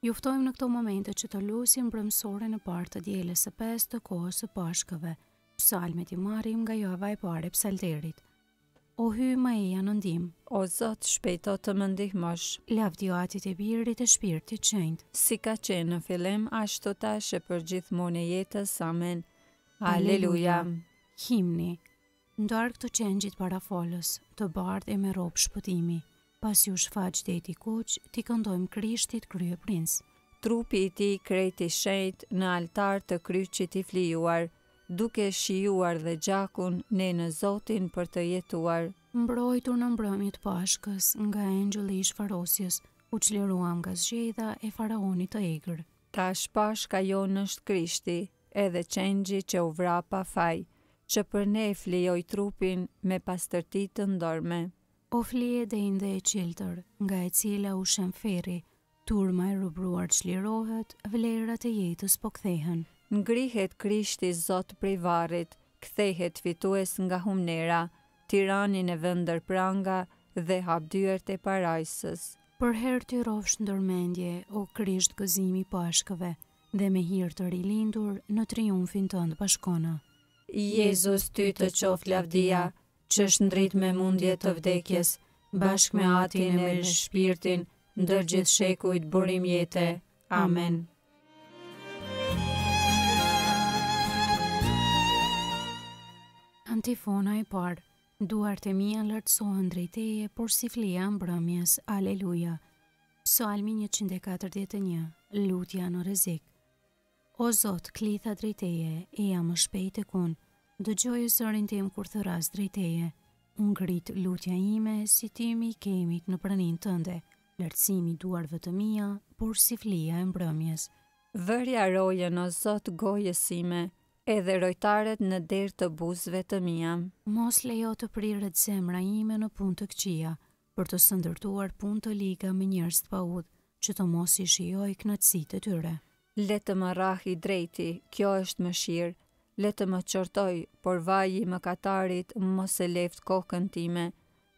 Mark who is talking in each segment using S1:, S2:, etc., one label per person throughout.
S1: Ju ftojmë në këto momente që të lusim mbrëmsoren e parë të dielës së pestë të kohës së Pashkëve. Psalmet i marrim nga java e parë e Psalterit. O Hyj m'eja në ndihmë.
S2: O Zot, shpejto të më ndihmosh.
S1: Lavdi Atit e Birit e Shpirtit Shenjt.
S2: Si ka qenë në fillim, ashtu tash e përgjithmonë e jetës. Amen.
S1: Aleluja. Himni. N'darkë të qengjit parafolës, të bardhë e me rrobë shpëtimi, pasi u shfaq deti i kuq, t'i këndojmë Krishtit kryeprinc.
S2: Trupi i tij krejt i shenjtë në altar të kryqit i flijuar, duke shijuar dhe gjakun ne në Zotin për të jetuar.
S1: Mbrojtur në mbrëmje të Pashkës nga engjëlli i shfarosjes, u çliruam nga zgjedha e faraonit të egër.
S2: Tash Pashka jonë është Krishti, edhe qengji që u vra pa faj, që për ne flijoi trupin me pastërti të ndorme.
S1: O fli e denjë dhe e çiltër, nga e cila u shemb ferri, turma e robëruar çlirohet, vlerat e jetës po kthehen.
S2: Ngrihet Krishti Zot prej varrit, kthehet fitues nga humnera, tiranin e vë ndër pranga dhe hap dyert e parajsës.
S1: Përherë t'i rrofsh ndër mendje, o Krisht gëzim i pashkëve, Dhe me hir të rilindur në triumfin tënd bashkona.
S2: Jezus ty të qoftë lavdia, që shndrit me mundje të vdekjes, bashkë me Atin e me Shpirtin, ndër gjithë shekujt burim jete. Amen.
S1: Antifona e parë. Duart e mia lartësohen drejt Teje, porsi flija e mbrëmjes. Aleluja. Psalmi njëqind e katërdhjetë e një, Lutja në rrezik. O Zot, klitha drejt Teje, eja më shpejt tek unë. Dëgjoje zërin tim kur thërras drejt Teje. U ngrittë lutja ime si tymi i kemit në praninë Tënde, lartësimi i duarve të mia, porsi flija e mbrëmjes.
S2: Vërja rojën, o Zot, gojës sime, edhe rojtarët në derë të buzëve të mia.
S1: Mos lejo të priret zemra ime në punë të këqija, për të sendërtuar punë të liga me njerëz të paudhë, që të mos i shijoj kënaqësitë e tyre.
S2: Le të më rrahë i drejti, kjo është mëshirë, le të më qortojë, por vaji i mëkatarit mos e lyeftë kokën time,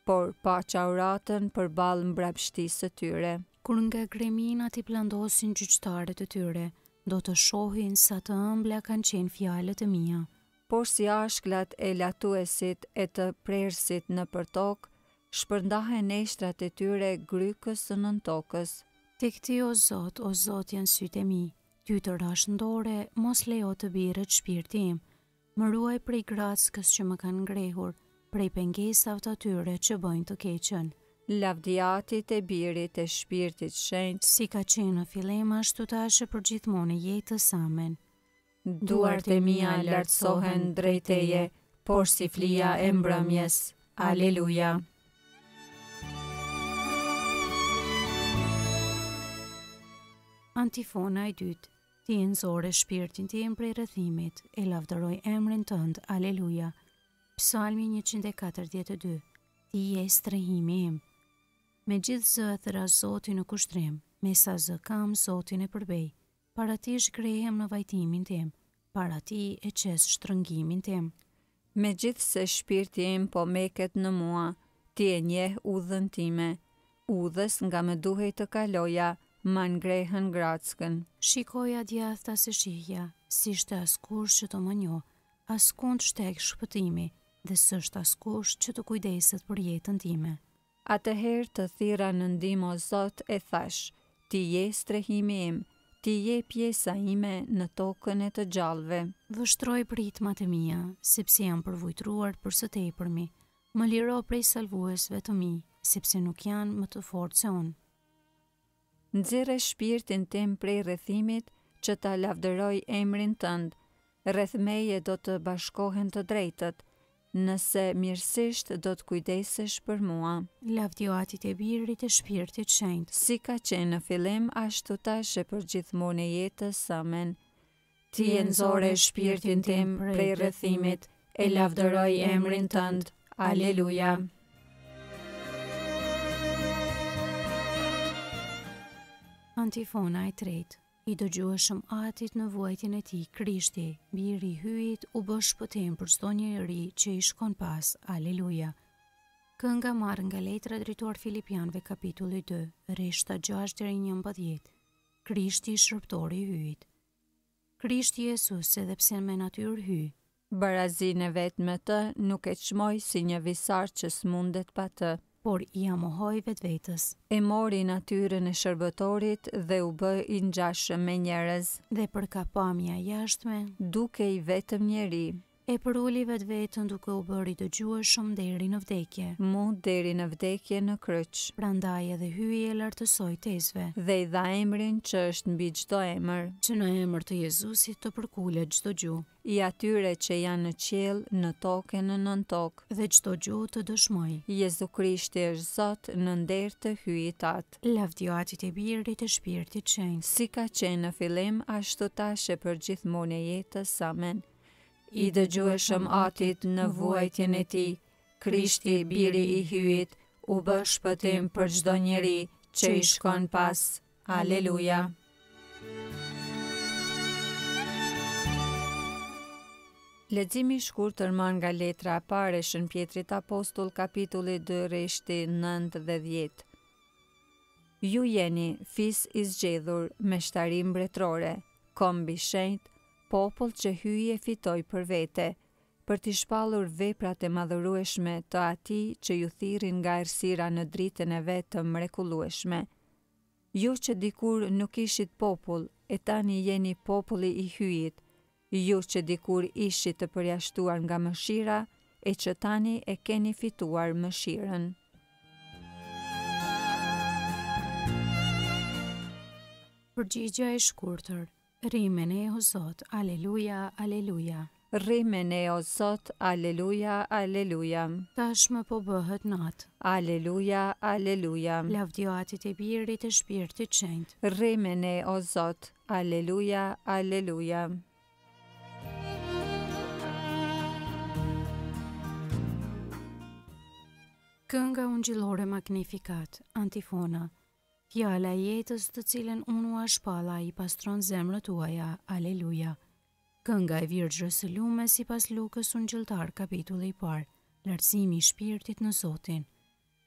S2: por paça uratën përballë mbrapshtisë së tyre.
S1: Kur nga gremina t'i plandosin gjyqtarët e tyre, do të shohin sa të ëmbla kanë qenë fjalët e mia.
S2: por si ashklat e latuesit e të prerësit nëpër tokë, shpërndahen eshtrat e tyre grykës së nëntokës.
S1: Tek Ty, o Zot, o Zot, janë sytë e mi, Ty të rashë në dore, mos lejo të birret shpirti im. Më ruaj prej grackës që më kanë ngrehur, prej pengesave të atyre që bëjnë të keqen.
S2: Lavdi Atit e Birit e Shpirtit Shenjtë.
S1: Si ka qenë në fillim, ashtu tash e përgjithmonë e jetës. Amen.
S2: Duart e mia lartësohen drejt Teje, por si flija e mbrëmjes. Aleluja.
S1: Antifona e dytë. Ti e nxore shpirtin tim prej rrethimit, e lavdëroj emrin tënd. Aleluja. Psalmi 142. Ti je strehimi im. Me gjithë zë e thërras Zotin në kushtrim, me sa zë kam Zotin e përbej. Para tij shkrehem në vajtimin tim, para tij e qes shtrëngimin tim.
S2: Megjithëse shpirti im po meket në mua, ti e njeh udhën time. Udhës nga më duhej të kaloja, ma ngrehën grackën.
S1: Shikoja djathtas e shihja, s'ishte askush që të më njohë, askund shtek shpëtimi dhe s'është askush që të kujdeset për jetën time.
S2: Atëherë të thirra në ndihmë o Zot e thashë, Ti je strehimi im, Ti je pjesa ime në tokën e të gjallëve.
S1: Vështroji britmat e mia, sepse jam përvujtruar për së tepërmi, më liro prej salvuesve të mi, sepse nuk janë më të fortë se unë.
S2: Nxirre shpirtin tim prej rrethimit që ta lavdëroj emrin tënd, rreth meje do të bashkohen të drejtët, nëse mirësisht do të kujdesesh për mua.
S1: Lavdi Atit e Birit e Shpirtit Shenjtë.
S2: Si ka qenë në fillim ashtu tash e përgjithmonë e jetës, amen. Ti e nxore shpirtin tim prej rrethimit, e lavdëroj emrin tënd. Aleluja.
S1: Antifona e tretë i dëgjueshëm atit në vuajtjen e tij Krishti, biri i hyjit u bë shpëtim për çdo njeri që i shkon pas. Aleluja. Kënga marrë nga letra drejtuar Filipianëve kapitulli 2, rreshtat 6 deri 11. Krishti shërbëtor i Hyjit. Krishti Jesus edhe pse me natyrë hyj.
S2: Barazinë e vet me të nuk e çmoi si një visar që s'mundet pa të.
S1: Por ia mohoi vetvetes.
S2: E mori natyrën e shërbëtorit dhe u bë i ngjashëm me njerëz.
S1: Dhe për kah pamja e
S2: jashtme. Dukej vetëm njeri.
S1: E përuli vetveten duke u bërë i dëgjueshëm deri në vdekje.
S2: Mu deri në vdekje në kryq.
S1: Prandaj edhe Hyji e lartësoi tejesve.
S2: Dhe i dha emrin që është mbi çdo emër.
S1: Që në emër të Jezusit të përkulet çdo gju.
S2: I atyre që janë në qiell, në tokë e në nëntokë.
S1: Dhe çdo gjuhë të dëshmojë.
S2: Jezu Krishti është Zot, në nder të Hyjit Atë.
S1: Lavdi Atit e Birit e Shpirtit Shenjtë.
S2: Si ka qenë në fillim, ashtu tash e përgjithmonë e jetës. Amen. I dëgjueshëm Atit në vuajtjen e Tij, Krishti, Biri i Hyjit, u bë shpëtim për çdo njeri që i shkon pas. Aleluja! Leximi i shkurtër marrë nga letra e parë e Shën Pjetrit Apostull, kapitulli 2, rreshti 9 dhe 10. Ju jeni fis i zgjedhur, meshtari mbretërore, komb i shenjtë, Popull që Hyji e fitoi për vete, për t'i shpallur veprat e madhërueshme të Atij që ju thirri nga errësira në dritën e Vet të mrekullueshme. Ju që dikur nuk ishit popull, e tani jeni populli i hyjit, ju që dikur ishit të përjashtuar nga mëshira, e që tani e keni fituar mëshirën.
S1: Përgjigja e shkurtër. Rri me ne o Zot, Aleluja, Aleluja.
S2: Rri me ne o Zot, Aleluja, Aleluja.
S1: Tashmë po bëhet natë.
S2: Aleluja, Aleluja.
S1: Lavdi Atit e Birit e Shpirtit Shenjt.
S2: Rri me ne o Zot, Aleluja, Aleluja.
S1: Kënga ungjillore Magnifikat, antifona, Fjala e jetës të cilën unë ua shpalla i pastron zemrat tuaja. Aleluja. Kënga e Virgjrës së Lume sipas Lukës Ungjilltar kapitulli i parë. Lartësimi i shpirtit në Zotin.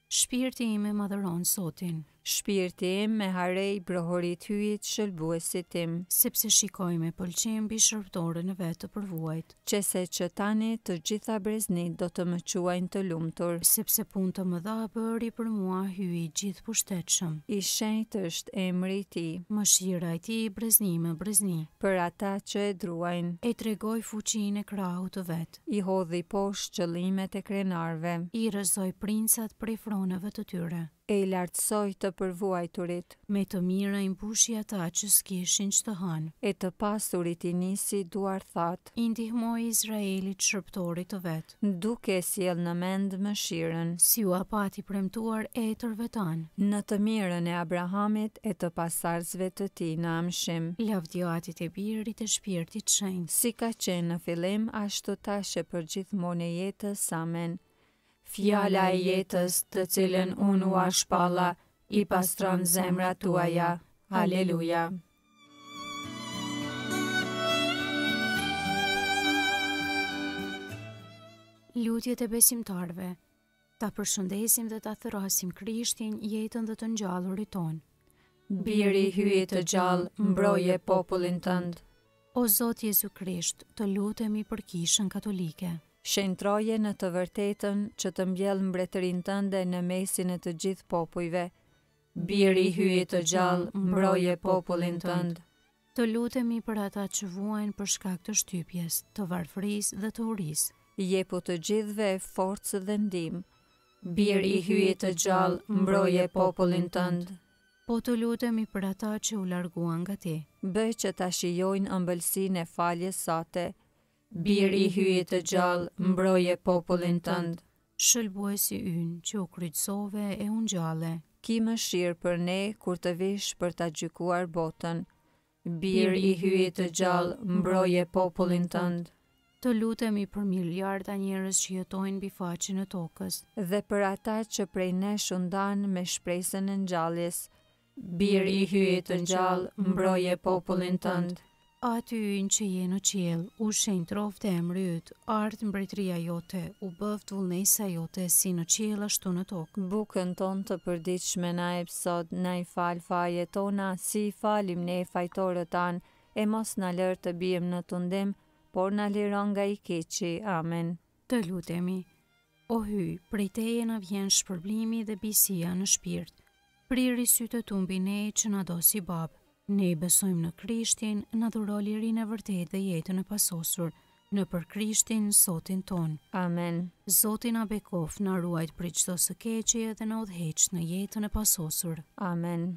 S1: Shpirti im e madhëron Zotin.
S2: Shpirti im me hare i brohorit hyjit shëlbuesit tim.
S1: Sepse shikoi me pëlqim mbi shërbëtoren e vet të përvuajt.
S2: Qe se që tani të gjitha breznitë do të më quajnë të lumtur.
S1: Sepse punë të mëdha bëri për mua Hyji i Gjithëpushtetshëm.
S2: I shenjtë është emri i Tij.
S1: Mëshira e Tij brezni më brezni.
S2: Për ata që e druajnë.
S1: E tregoi fuqinë e krahut të Vet.
S2: I hodhi poshtë qëllimet e krenarëve.
S1: I rrëzoi princat prej froneve të tyre.
S2: E i lartësoi të përvuajturit.
S1: Me të mira i mbushi ata që s'kishin ç'të hanë.
S2: E të pasurit i nisi duarthatë.
S1: I ndihmoi Izraelit shërbëtorit të vet.
S2: Duke e sjellë në mend mëshirën.
S1: Si ua pati premtuar etërve tanë.
S2: Në të mirën e Abrahamit e të pasardhësve të tij në amshim.
S1: Lavdi Atit e Birit e Shpirtit Shenjt.
S2: Si ka qenë në fillim, ashtu tash e përgjithmonë e jetës. Amen. Fjala e jetës, të cilën unë ua shpalla, i pastron zemrat tuaja. Aleluja.
S1: Lutjet e besimtarëve. Ta përshëndesim dhe ta thërrasim Krishtin, jetën dhe të ngjallurit tonë.
S2: Bir i Hyjit të gjallë, mbroje popullin tënd.
S1: O Zot Jezu Krisht, të lutemi për Kishën Katolike.
S2: Shenjtëroje në të vërtetën, që të mbjellë mbretërinë tënde në mesin e të gjithë popujve. Bir i Hyjit të Gjallë, mbroje popullin tënd.
S1: Të lutemi për ata që vuajnë për shkak të shtypjes, të varfërisë dhe të urisë.
S2: Jepu të gjithëve forcë dhe ndihmë. Bir i Hyjit të Gjallë, mbroje popullin tënd.
S1: Po të lutemi për ata që u larguan nga ti.
S2: Bëj që ta shijojnë ëmbëlsinë e faljes sate. Bir i Hyjit të Gjallë, mbroje popullin tënd.
S1: Shëlbuesi ynë, që u kryqëzove e u ngjalle.
S2: Ki mëshirë për ne kur të vish për ta gjykuar botën. Bir i hyjit të gjallë, mbroje popullin tënd.
S1: Të lutemi për miliarda njerëz që jetojnë mbi faqen e tokës.
S2: Dhe për ata që prej nesh u ndanë me shpresën e ngjalljes. Bir i hyjit të gjallë, mbroje popullin tënd.
S1: Ati ynë që je në qiell, u shenjtëroftë emri yt, ardhtë mbretëria jote, u bëftë vullnesa jote si në qiell ashtu në tokë.
S2: Bukën tonë të përditshme na jep Sot na i fal fajet tona si i falim ne fajtorët tanë e mos na lër të biem në tundim por na liro nga i keqi amen.
S1: Të lutemi O Hyj prej teje na vjen shpërblimi dhe bijësia në shpirt priri sytë tu mbi ne që na do si babë. Ne besojmë në Krishtin, na dhuro lirinë e vërtetë dhe jetën e pasosur, nëpër Krishtin, Zotin tonë.
S2: Amen.
S1: Zoti na bekoftë, na ruajtë prej çdo së keqeje dhe na udhëheqtë në jetën e pasosur.
S2: Amen.